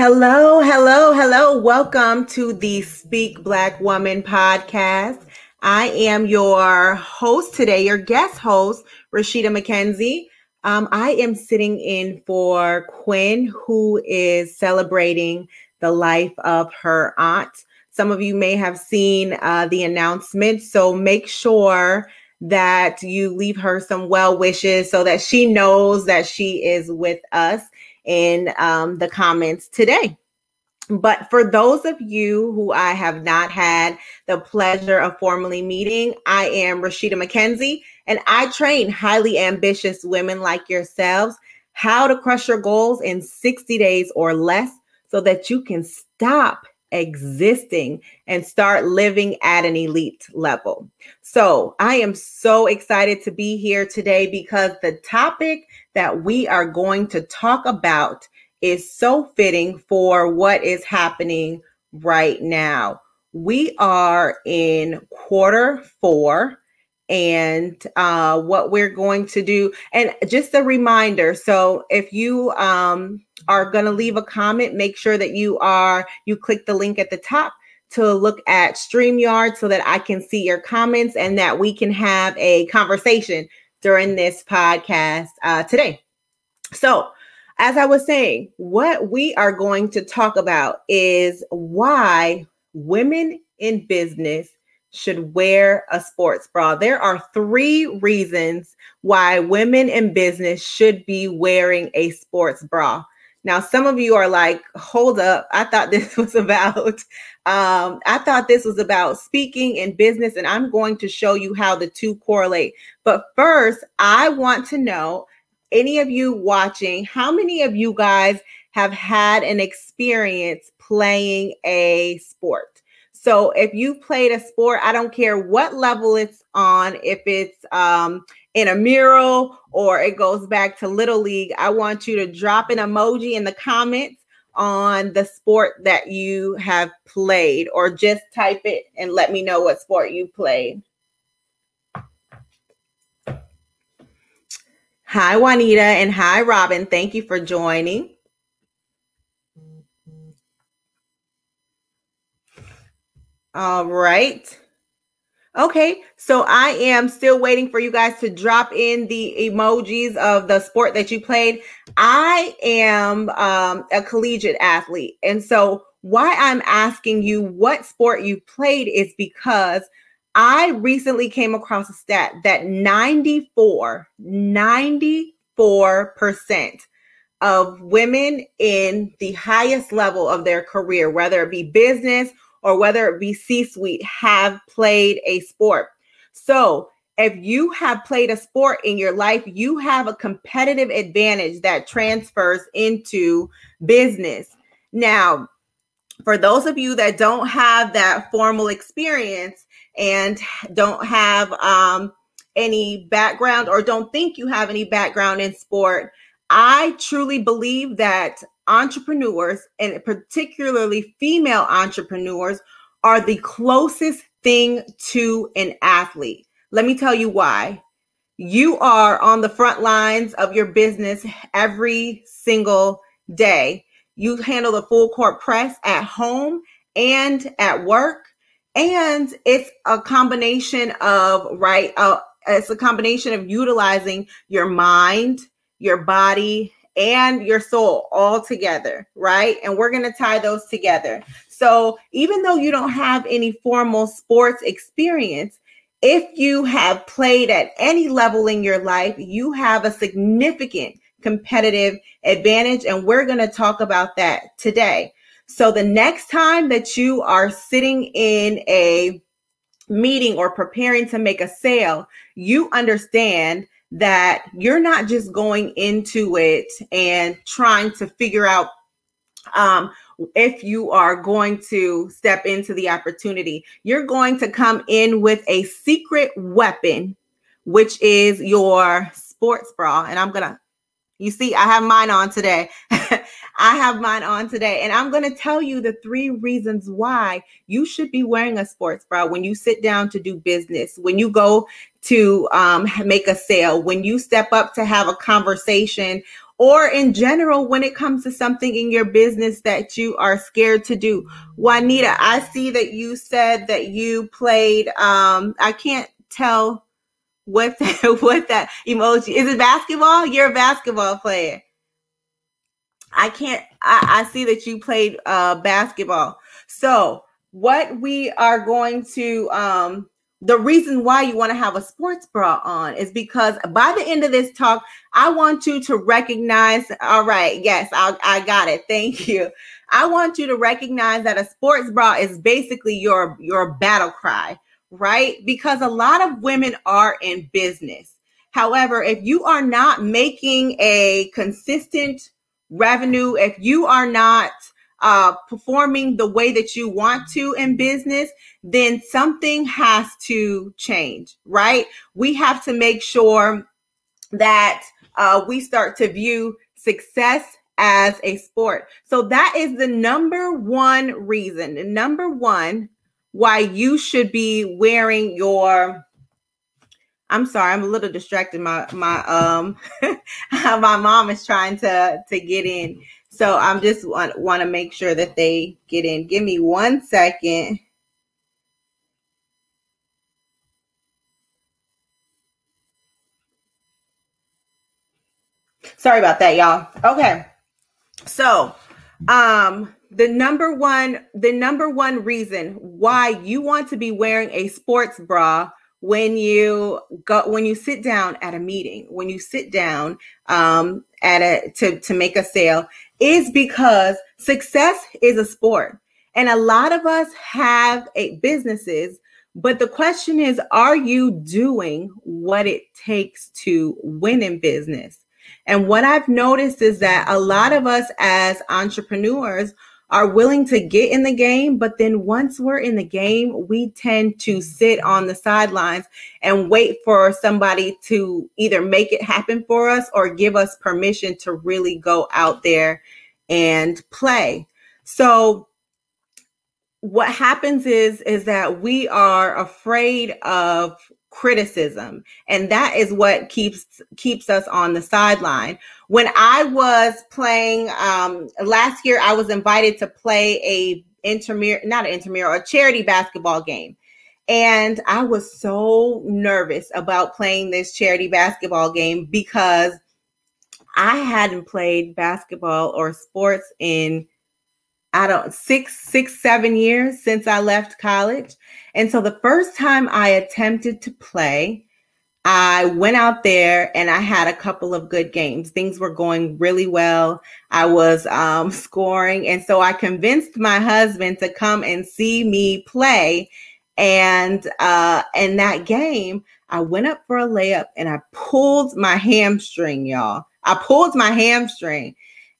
Hello, hello, hello. Welcome to the Speak Black Woman podcast. I am your host today, your guest host, Rashida McKenzie. Um, I am sitting in for Quinn, who is celebrating the life of her aunt. Some of you may have seen uh, the announcement, so make sure that you leave her some well wishes so that she knows that she is with us in um, the comments today. But for those of you who I have not had the pleasure of formally meeting, I am Rashida McKenzie, and I train highly ambitious women like yourselves how to crush your goals in 60 days or less so that you can stop existing and start living at an elite level. So, I am so excited to be here today because the topic that we are going to talk about is so fitting for what is happening right now. We are in quarter four and uh, what we're going to do. And just a reminder so if you um, are going to leave a comment, make sure that you are, you click the link at the top to look at StreamYard so that I can see your comments and that we can have a conversation during this podcast uh, today. So, as I was saying, what we are going to talk about is why women in business should wear a sports bra. There are three reasons why women in business should be wearing a sports bra. Now, some of you are like, hold up. I thought this was about, um, I thought this was about speaking in business, and I'm going to show you how the two correlate. But first, I want to know any of you watching, how many of you guys have had an experience playing a sport? So if you played a sport, I don't care what level it's on, if it's um, intramural or it goes back to Little League, I want you to drop an emoji in the comments on the sport that you have played or just type it and let me know what sport you played. Hi, Juanita, and hi, Robin. Thank you for joining. All right. Okay, so I am still waiting for you guys to drop in the emojis of the sport that you played. I am um, a collegiate athlete. And so, why I'm asking you what sport you played is because I recently came across a stat that 94, 94% of women in the highest level of their career, whether it be business or whether it be C suite, have played a sport. So, if you have played a sport in your life, you have a competitive advantage that transfers into business. Now, for those of you that don't have that formal experience and don't have um, any background or don't think you have any background in sport, I truly believe that entrepreneurs, and particularly female entrepreneurs, are the closest thing to an athlete. Let me tell you why. You are on the front lines of your business every single day. You handle the full court press at home and at work. And it's a combination of, right? Uh, it's a combination of utilizing your mind, your body, and your soul all together, right? And we're going to tie those together. So, even though you don't have any formal sports experience, if you have played at any level in your life, you have a significant competitive advantage. And we're going to talk about that today. So, the next time that you are sitting in a meeting or preparing to make a sale, you understand that you're not just going into it and trying to figure out um, if you are going to step into the opportunity. You're going to come in with a secret weapon, which is your sports bra. And I'm going to, you see, I have mine on today. I have mine on today, and I'm going to tell you the three reasons why you should be wearing a sports bra when you sit down to do business, when you go to um, make a sale, when you step up to have a conversation or in general when it comes to something in your business that you are scared to do. Juanita, I see that you said that you played um I can't tell what that, what that emoji is it basketball? You're a basketball player. I can't I, I see that you played uh basketball. So what we are going to um the reason why you want to have a sports bra on is because by the end of this talk, I want you to recognize. All right, yes, I, I got it. Thank you. I want you to recognize that a sports bra is basically your your battle cry, right? Because a lot of women are in business. However, if you are not making a consistent revenue, if you are not uh, performing the way that you want to in business, then something has to change, right? We have to make sure that uh, we start to view success as a sport. So that is the number one reason, number one why you should be wearing your I'm sorry, I'm a little distracted. My my um my mom is trying to to get in. So I'm just want, want to make sure that they get in. Give me one second. Sorry about that, y'all. Okay. So, um the number one the number one reason why you want to be wearing a sports bra when you go when you sit down at a meeting when you sit down um, at a to to make a sale is because success is a sport. And a lot of us have a businesses but the question is are you doing what it takes to win in business? And what i've noticed is that a lot of us as entrepreneurs are willing to get in the game, but then once we're in the game, we tend to sit on the sidelines and wait for somebody to either make it happen for us or give us permission to really go out there and play. So what happens is is that we are afraid of criticism. And that is what keeps keeps us on the sideline. When i was playing um last year i was invited to play a intramural not an intramural a charity basketball game. And i was so nervous about playing this charity basketball game because i hadn't played basketball or sports in I don't six, six, seven years since I left college. And so the first time I attempted to play, I went out there and I had a couple of good games. Things were going really well. I was um, scoring. And so I convinced my husband to come and see me play. And uh, in that game, I went up for a layup and I pulled my hamstring, y'all. I pulled my hamstring.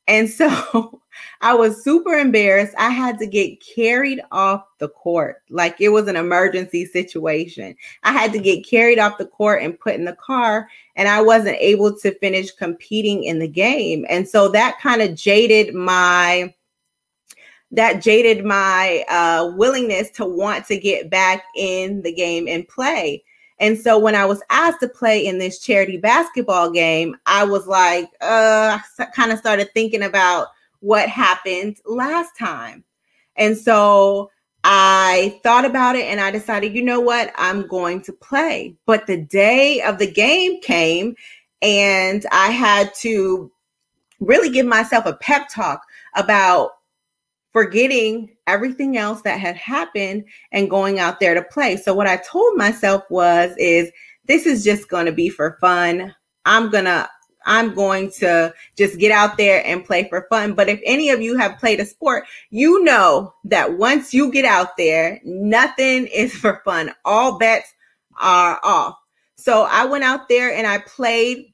And so I was super embarrassed. I had to get carried off the court like it was an emergency situation. I had to get carried off the court and put in the car, and I wasn't able to finish competing in the game. And so that kind of jaded my that jaded my uh, willingness to want to get back in the game and play. And so when I was asked to play in this charity basketball game, I was like, uh, I kind of started thinking about what happened last time. And so I thought about it and I decided, you know what, I'm going to play. But the day of the game came and I had to really give myself a pep talk about forgetting everything else that had happened and going out there to play. So what I told myself was is this is just going to be for fun. I'm going to I'm going to just get out there and play for fun. But if any of you have played a sport, you know that once you get out there, nothing is for fun. All bets are off. So I went out there and I played,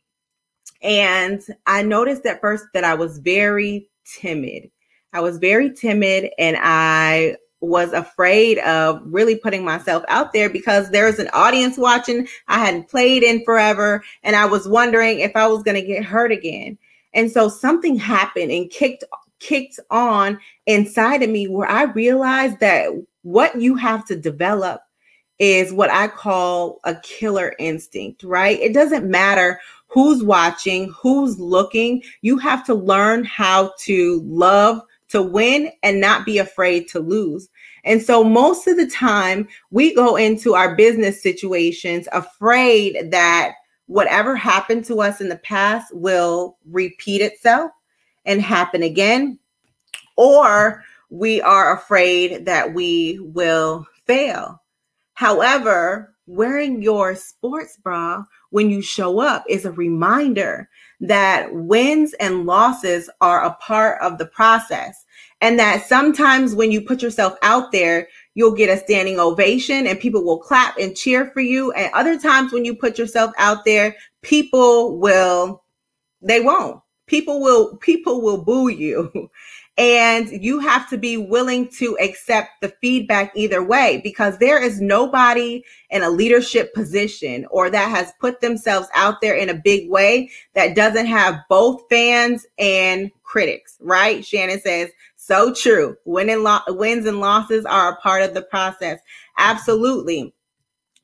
and I noticed at first that I was very timid. I was very timid and I was afraid of really putting myself out there because there's an audience watching. I hadn't played in forever and I was wondering if I was going to get hurt again. And so something happened and kicked kicked on inside of me where I realized that what you have to develop is what I call a killer instinct, right? It doesn't matter who's watching, who's looking. You have to learn how to love to win and not be afraid to lose. And so most of the time we go into our business situations afraid that whatever happened to us in the past will repeat itself and happen again, or we are afraid that we will fail. However, wearing your sports bra when you show up is a reminder that wins and losses are a part of the process. And that sometimes when you put yourself out there, you'll get a standing ovation and people will clap and cheer for you. And other times when you put yourself out there, people will, they won't. People will, people will boo you. And you have to be willing to accept the feedback either way because there is nobody in a leadership position or that has put themselves out there in a big way that doesn't have both fans and critics, right? Shannon says, so true. Win and lo- wins and losses are a part of the process. Absolutely.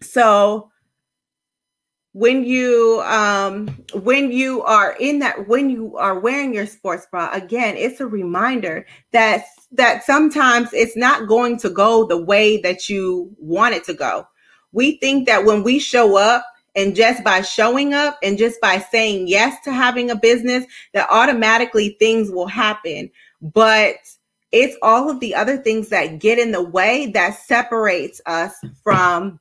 So when you um when you are in that when you are wearing your sports bra again it's a reminder that that sometimes it's not going to go the way that you want it to go we think that when we show up and just by showing up and just by saying yes to having a business that automatically things will happen but it's all of the other things that get in the way that separates us from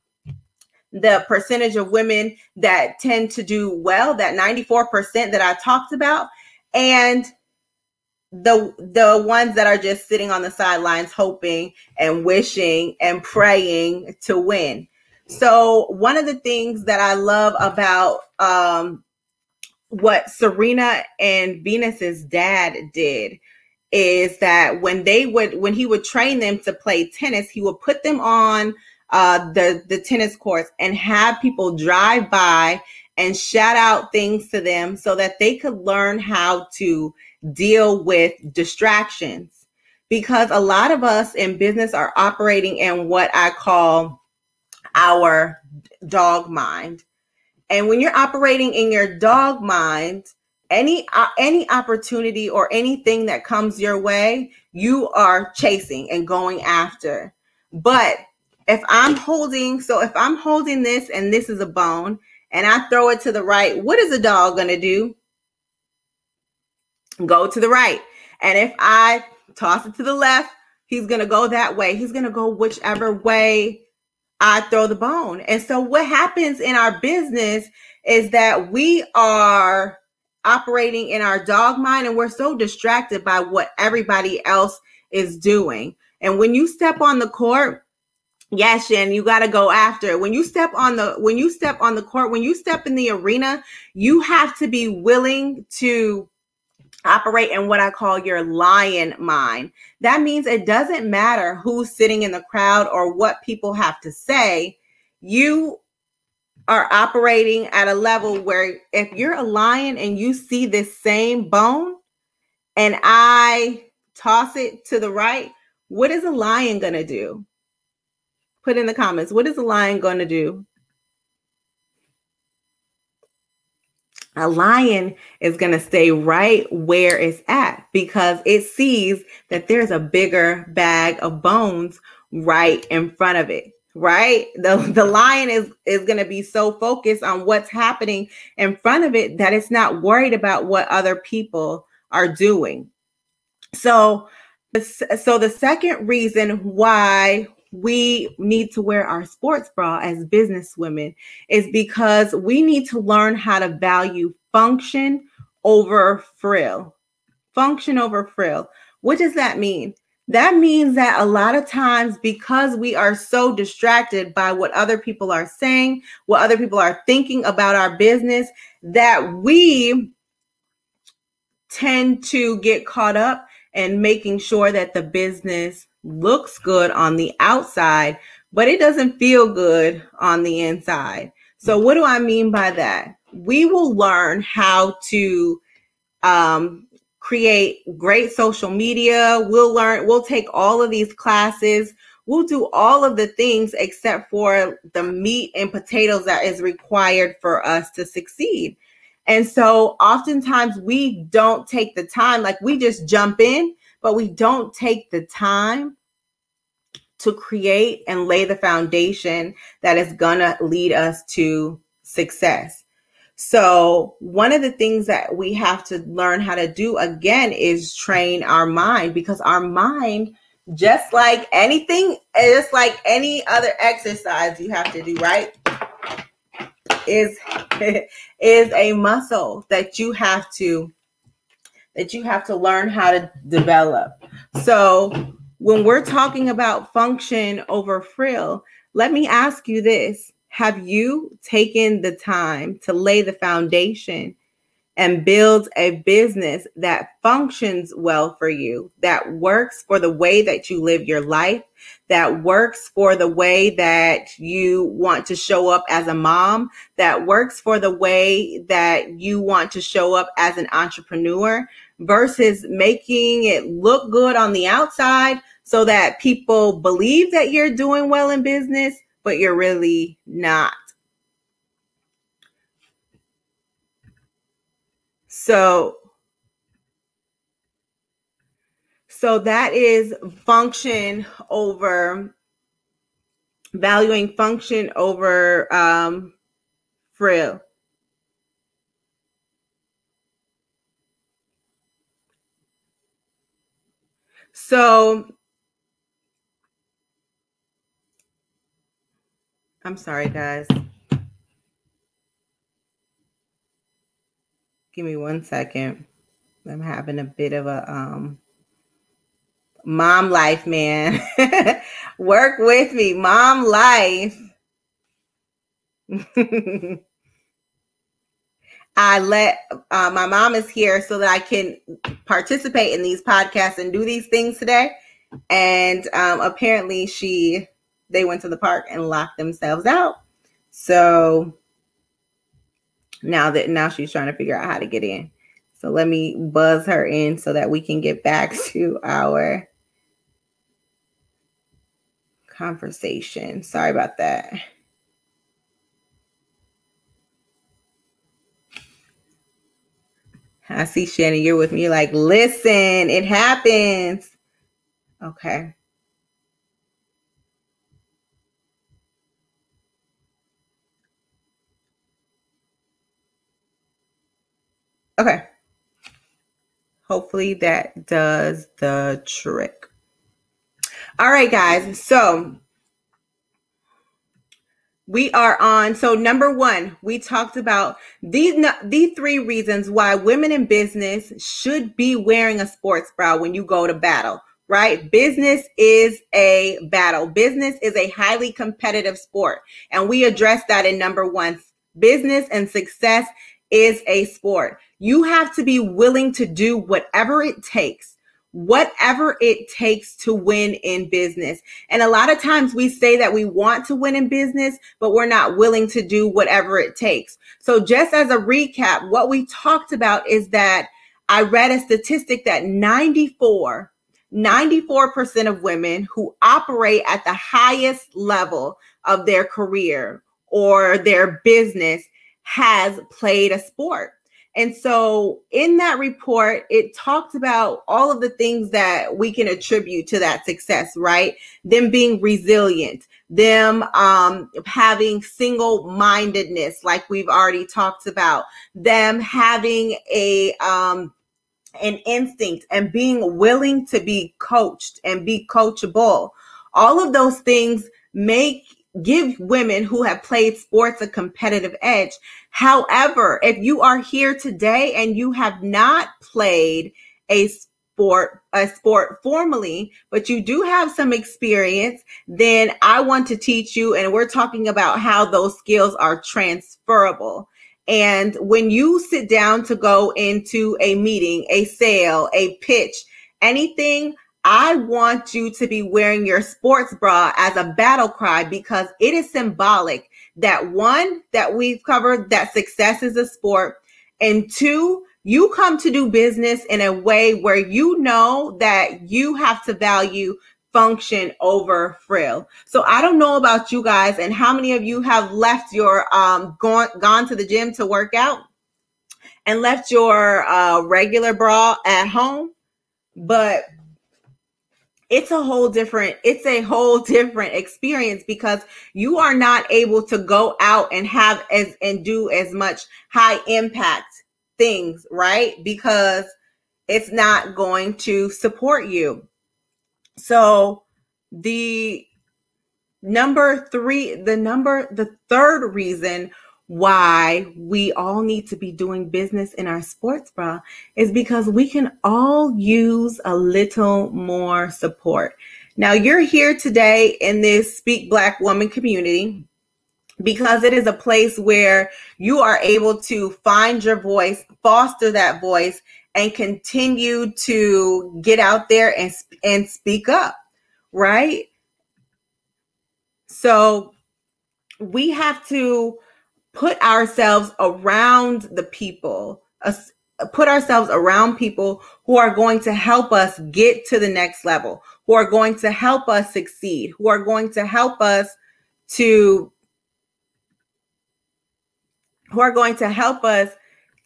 the percentage of women that tend to do well, that 94% that I talked about, and the the ones that are just sitting on the sidelines hoping and wishing and praying to win. So one of the things that I love about um, what Serena and Venus's dad did is that when they would when he would train them to play tennis, he would put them on uh, the the tennis courts and have people drive by and shout out things to them so that they could learn how to deal with distractions because a lot of us in business are operating in what I call our dog mind. And when you're operating in your dog mind, any uh, any opportunity or anything that comes your way, you are chasing and going after. But if I'm holding, so if I'm holding this and this is a bone and I throw it to the right, what is the dog going to do? Go to the right. And if I toss it to the left, he's going to go that way. He's going to go whichever way I throw the bone. And so what happens in our business is that we are operating in our dog mind and we're so distracted by what everybody else is doing. And when you step on the court, Yes, Jen, you got to go after. it. When you step on the when you step on the court, when you step in the arena, you have to be willing to operate in what I call your lion mind. That means it doesn't matter who's sitting in the crowd or what people have to say. You are operating at a level where if you're a lion and you see this same bone and I toss it to the right, what is a lion going to do? Put in the comments, what is a lion going to do? A lion is going to stay right where it's at because it sees that there's a bigger bag of bones right in front of it right the the lion is is going to be so focused on what's happening in front of it that it's not worried about what other people are doing so so the second reason why we need to wear our sports bra as business women is because we need to learn how to value function over frill. Function over frill. What does that mean? That means that a lot of times, because we are so distracted by what other people are saying, what other people are thinking about our business, that we tend to get caught up in making sure that the business looks good on the outside, but it doesn't feel good on the inside. So, what do I mean by that? We will learn how to um, create great social media. We'll learn, we'll take all of these classes We'll do all of the things except for the meat and potatoes that is required for us to succeed. And so oftentimes we don't take the time, like we just jump in, but we don't take the time to create and lay the foundation that is going to lead us to success. So, one of the things that we have to learn how to do again is train our mind because our mind, just like anything, just like any other exercise you have to do, right? Is is a muscle that you have to that you have to learn how to develop. So, when we're talking about function over frill, let me ask you this have you taken the time to lay the foundation and build a business that functions well for you, that works for the way that you live your life, that works for the way that you want to show up as a mom, that works for the way that you want to show up as an entrepreneur versus making it look good on the outside so that people believe that you're doing well in business but you're really not. So, so that is function over valuing function over um, frill. So I'm sorry, guys. Give me one second. I'm having a bit of a um mom life, man. Work with me, mom life. I let uh, my mom is here so that I can participate in these podcasts and do these things today. And um, apparently, she they went to the park and locked themselves out. So now that now she's trying to figure out how to get in. So let me buzz her in so that we can get back to our conversation. Sorry about that. I see Shannon, you're with me. You're like, listen, it happens. Okay. Okay. Hopefully that does the trick. All right, guys. So we are on. So number one, we talked about these these three reasons why women in business should be wearing a sports bra when you go to battle. Right? Business is a battle. Business is a highly competitive sport. And we addressed that in number one. Business and success is a sport. You have to be willing to do whatever it takes, whatever it takes to win in business. And a lot of times we say that we want to win in business, but we're not willing to do whatever it takes. So, just as a recap, what we talked about is that I read a statistic that 94 94% of women who operate at the highest level of their career or their business has played a sport. And so in that report, it talked about all of the things that we can attribute to that success, right? Them being resilient, them um, having single mindedness, like we've already talked about, them having a, um, an instinct and being willing to be coached and be coachable. All of those things make give women who have played sports a competitive edge. However, if you are here today and you have not played a sport a sport formally, but you do have some experience, then I want to teach you and we're talking about how those skills are transferable. And when you sit down to go into a meeting, a sale, a pitch, anything I want you to be wearing your sports bra as a battle cry because it is symbolic that one, that we've covered that success is a sport, and two, you come to do business in a way where you know that you have to value function over frill. So I don't know about you guys and how many of you have left your um gone gone to the gym to work out and left your uh regular bra at home, but it's a whole different it's a whole different experience because you are not able to go out and have as and do as much high impact things, right? Because it's not going to support you. So the number 3 the number the third reason why we all need to be doing business in our sports bra is because we can all use a little more support. Now, you're here today in this Speak Black Woman community because it is a place where you are able to find your voice, foster that voice, and continue to get out there and, and speak up, right? So we have to put ourselves around the people, uh, put ourselves around people who are going to help us get to the next level, who are going to help us succeed, who are going to help us to who are going to help us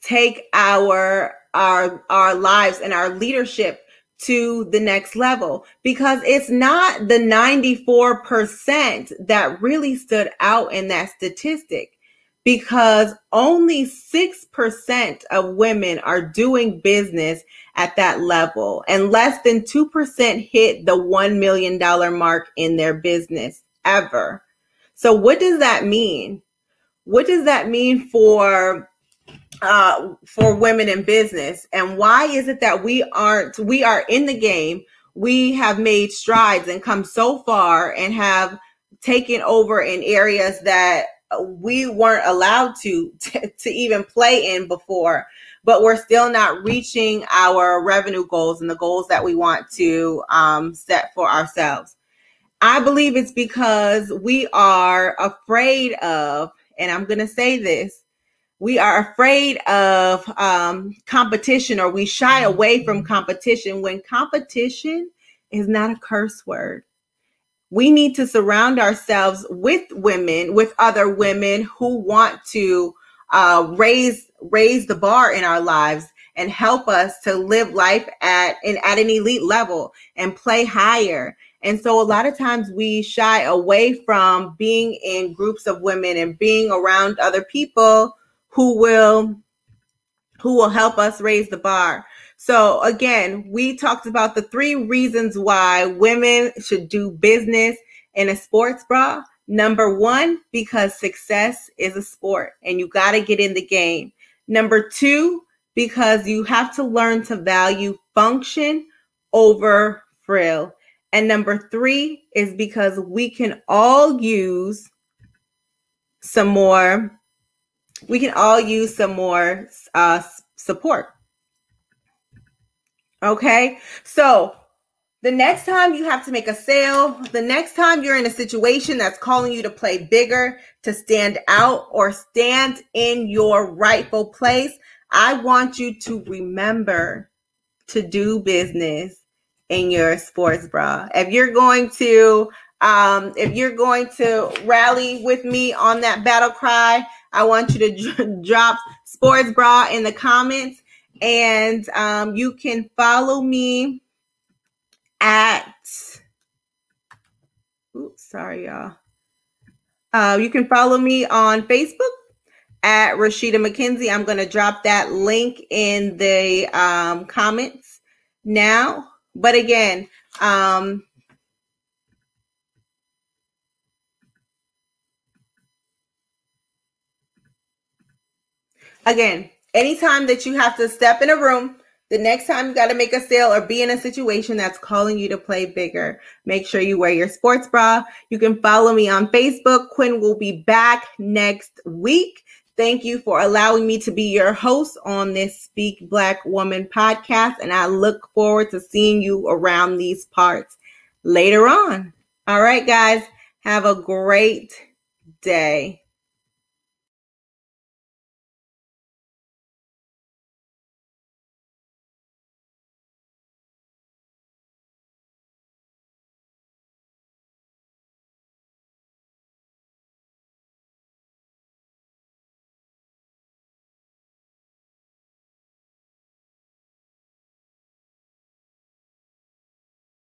take our our our lives and our leadership to the next level. Because it's not the 94% that really stood out in that statistic because only 6% of women are doing business at that level and less than 2% hit the $1 million mark in their business ever. So what does that mean? What does that mean for uh, for women in business and why is it that we aren't we are in the game we have made strides and come so far and have taken over in areas that we weren't allowed to, to to even play in before but we're still not reaching our revenue goals and the goals that we want to um, set for ourselves. I believe it's because we are afraid of and i'm going to say this we are afraid of um, competition or we shy away from competition when competition is not a curse word we need to surround ourselves with women, with other women who want to uh, raise raise the bar in our lives and help us to live life at an at an elite level and play higher. And so a lot of times we shy away from being in groups of women and being around other people who will who will help us raise the bar. So again, we talked about the three reasons why women should do business in a sports bra. Number one, because success is a sport and you got to get in the game. Number two, because you have to learn to value function over frill. And number three is because we can all use some more, we can all use some more uh, support. Okay. So the next time you have to make a sale, the next time you're in a situation that's calling you to play bigger, to stand out, or stand in your rightful place, I want you to remember to do business in your sports bra. If you're going to um, if you're going to rally with me on that battle cry, I want you to drop sports bra in the comments and um, you can follow me at, oops, sorry, y'all. Uh, you can follow me on Facebook at Rashida McKenzie. I'm going to drop that link in the um, comments now. But again, um, again, anytime that you have to step in a room, the next time you got to make a sale or be in a situation that's calling you to play bigger, make sure you wear your sports bra. You can follow me on Facebook. Quinn will be back next week. Thank you for allowing me to be your host on this Speak Black Woman podcast. And I look forward to seeing you around these parts later on. All right, guys, have a great day.